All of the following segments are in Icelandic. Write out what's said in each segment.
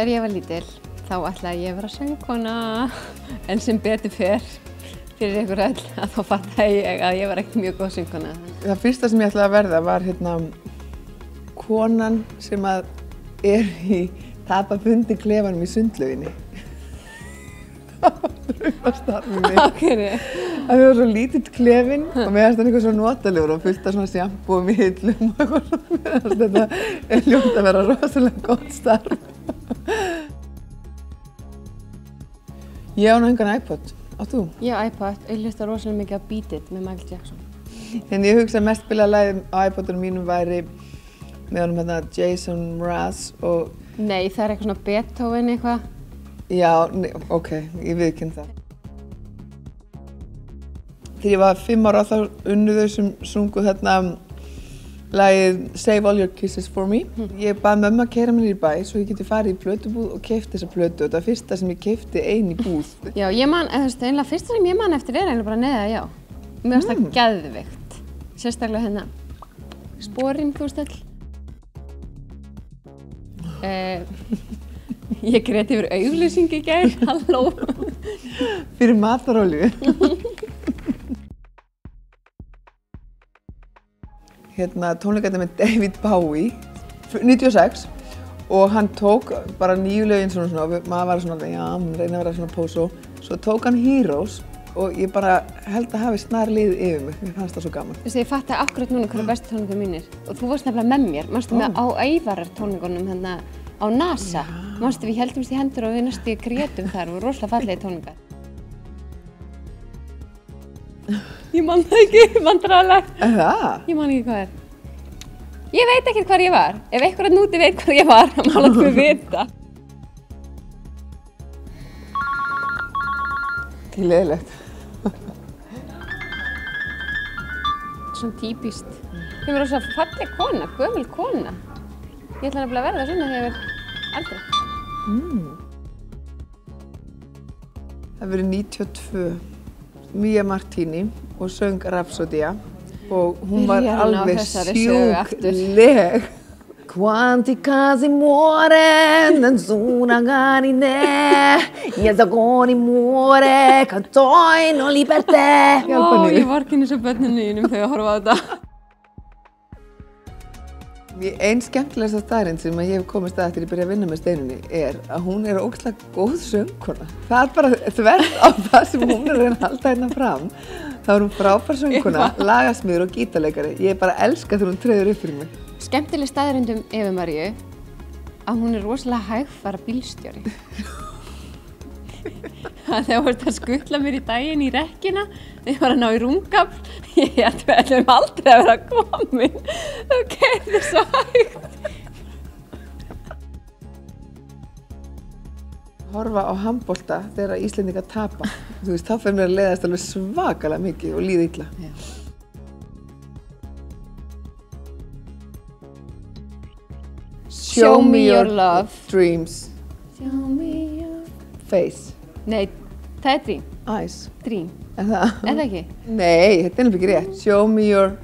Þegar ég var lítil þá ætlaði ég að vera söngkona en sem betur fer fyrir ykkur öll að þá fattaði ég að ég var ekki mjög góð söngkona. Það fyrsta sem ég ætlaði að verða var hérna konan sem að er í tapafundi klefanum í sundlauginni. Það var draumastarfið mitt. Ákveðri. Það var svo lítill klefinn og mér finnst það eitthvað svo notalegur og fullt af svona sjampo og miðlum og eitthvað svona. Mér finnst þetta er ljótt að vera rosalega gott starf. Ég á nú engan iPod. Á þú? Ég á iPod, hlusta rosalega mikið á Beat It með Michael Jackson. En ég hugsa að mest spilaða lagið á iPodunum mínum væri með honum hérna Jason Mraz og Nei, það er eitthvað svona Beethoven eitthvað. já, ok, ég viðkynna það. Þegar ég var fimm ára þá unnu þau sem sungu þarna lagið Save All Your Kisses For Me. Ég bað mömmu að kera mér í bæ svo ég geti farið í plötubúð og kefti þessa plötu og það var fyrsta sem ég kefti ein í búð. Já, ég man, þú veist, einlega fyrsta sem ég man eftir er eiginlega bara neða, já. Mér finnst það geðvikt. Sérstaklega hérna, spórin, þú veist öll. Uh, ég greiti yfir auglýsingi í gær, halló. Fyrir matarolju. hérna tónleikarnir með David Bowie, 96 og hann tók bara nýju lögin svona svona og maður var svona, já, hann reyna að vera svona pósó. Svo tók hann Heroes og ég bara held að hafi snar liðið yfir mig, mér fannst það svo gaman. Þú veist, ég fatti akkurat núna hverju bestu tónlingar mínir. Og þú varst nefnilega með mér, mannstu með á Ævarar tónlingunum hérna á NASA, mannstu við heldumst í hendur og við næstu grétum þar og rosalega fallegi tónlingar. Ég man það ekki, vandræðilegt. Er það? Ég man ekki hvað er. Ég veit ekkert hvar ég var. Ef einhverja núti veit hvar ég var, þá má láta mig vita. Til leðilegt. Svona típist. Ég verður svo falleg kona, gömul kona. Ég ætla nefnilega að verða svona þegar ég verð eldri. Það verið 92, Mia Martini og söng Rhapsodia og hún var Byrjar hún á alveg þessari sögu aftur? sjúkleg. Quanti casi muore nessuna carine, gli agoni muore, cantò in libertà. Ó, ég vorkinni svo börninu þínum þegar ég horfa á þetta. Einn skemmtilegsta staðrind sem ég hef komist að eftir að byrja að vinna með steinunni er að hún er ógslag góð söngkona. Það er bara þvert á það sem hún er að reyna að halda hérna fram. þá er hún frábær söngkona, lagasmiður og gítarleikari. Ég bara elska þegar hún treður upp fyrir mig. Skemmtileg staðrindum Efi Maríu að hún er rosalega hægfara bílstjóri. Það þegar þú ert að skuttla mér í daginn í rekkina, þegar ég var að ná í rungafl, ég held við ætlum aldrei að vera komin. Það kemur svo hægt. Horfa á handbolta þegar Íslendinga tapa. Þú veist, þá fyrir mér að leiðast alveg svakalega mikið og líða illa. Show me your love. dreams. Face. Nei, það er Dream. Eyes. Dream. Er það? Er það ekki? Nei, þetta er nefnilega ekki rétt. Show me your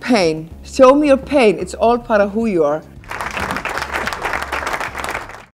pain. Show me your pain. It's all part of who you are.